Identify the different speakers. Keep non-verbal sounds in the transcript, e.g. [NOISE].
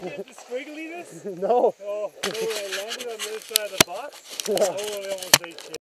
Speaker 1: get the squiggliness? no.
Speaker 2: Oh, so I landed on the other side of the box. [LAUGHS] Yeah. Oh, I almost ate shit.